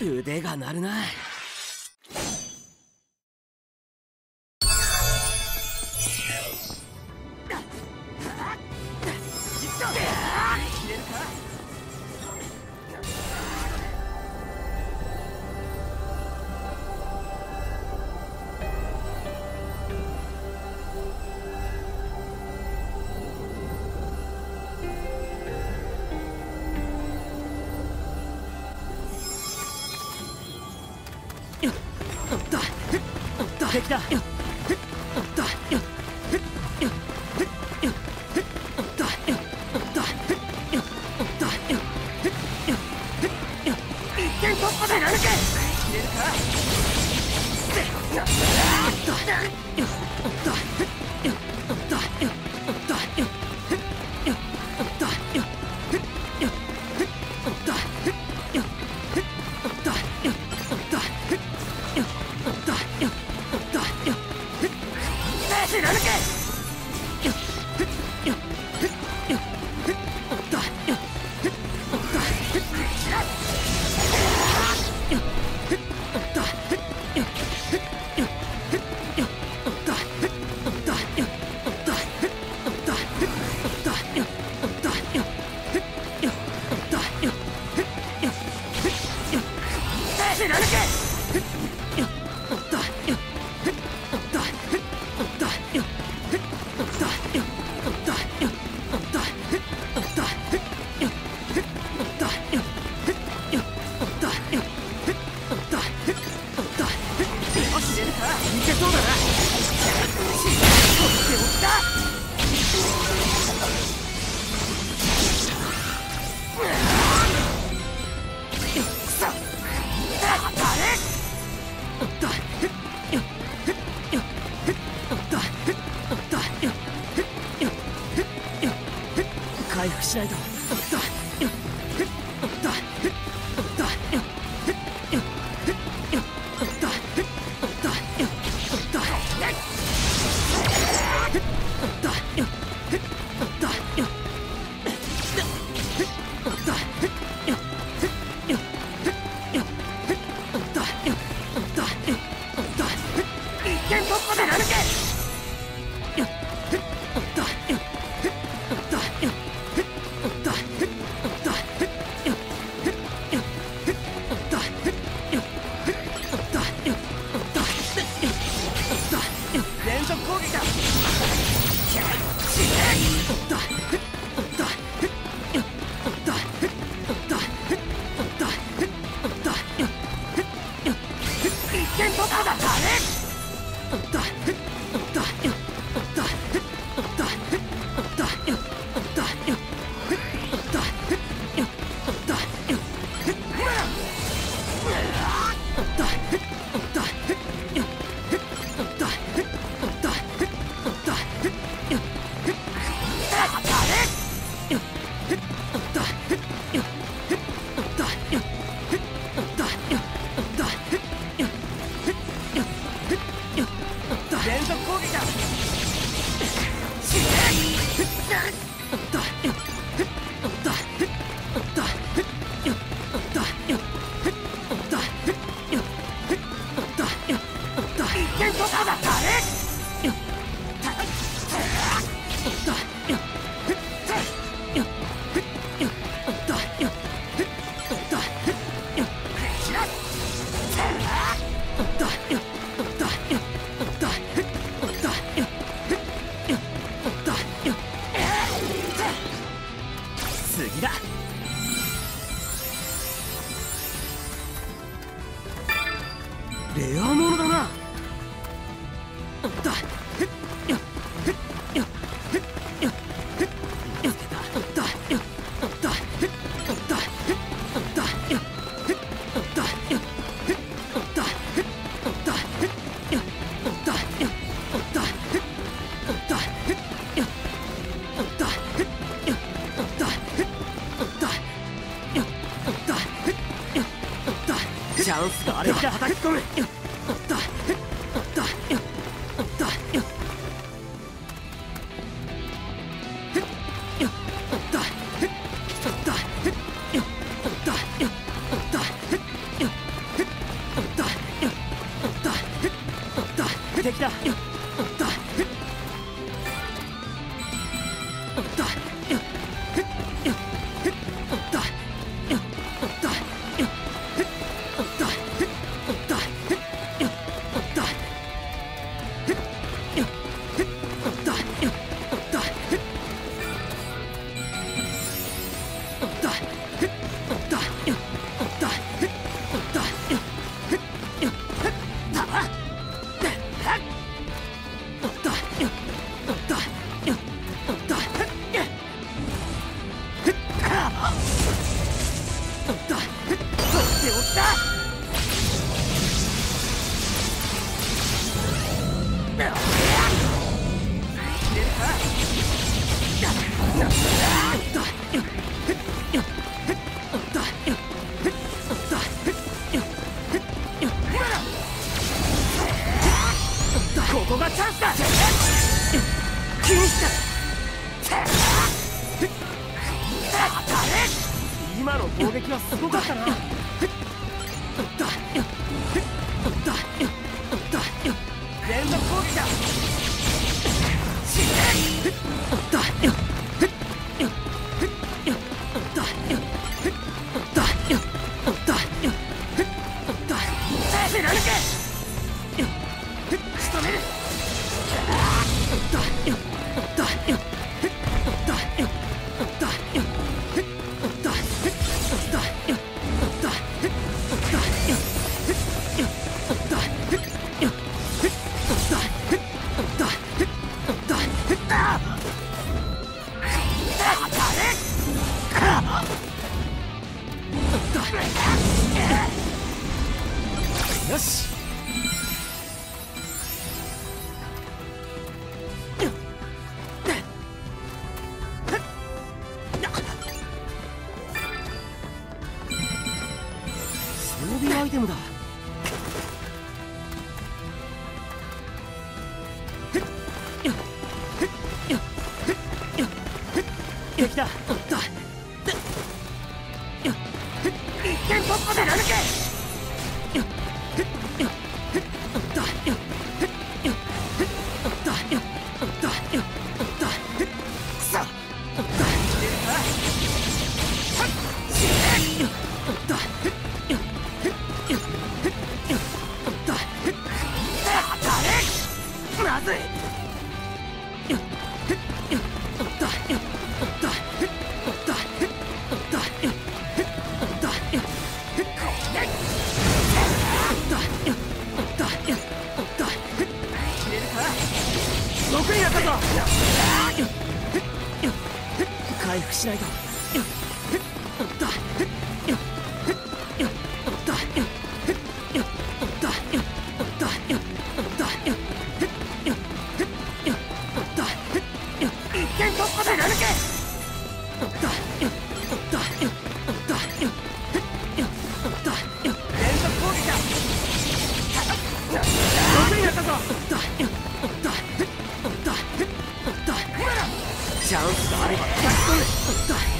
腕が鳴るな。敵だいけそうだな。回復しないと。一見突破一レアものンスがあれば叩き込む今の攻撃はすごかったな。連続攻撃だ死ねよし。しないと。連続攻撃だ。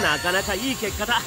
なかなかいい結果だ。